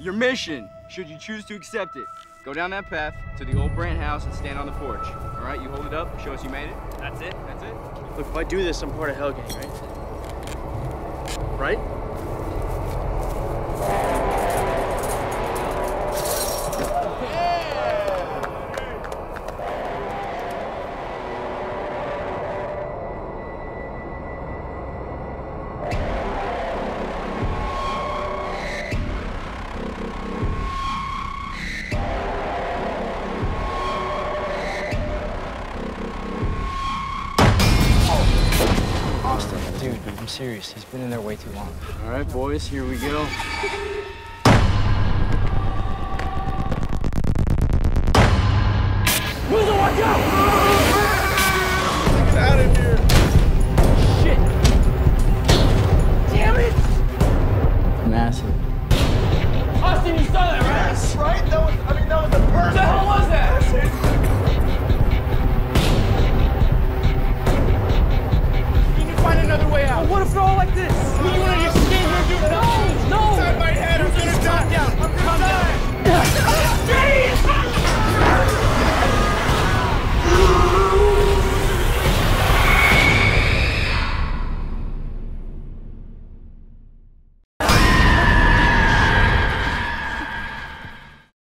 Your mission, should you choose to accept it, go down that path to the old Brandt house and stand on the porch. All right, you hold it up, show us you made it. That's it, that's it. Look, if I do this, I'm part of Hell Gang, right? Right? Austin, dude, I'm serious. He's been in there way too long. All right, boys, here we go. Massive. Austin, you saw that, right? Right? That was, I mean,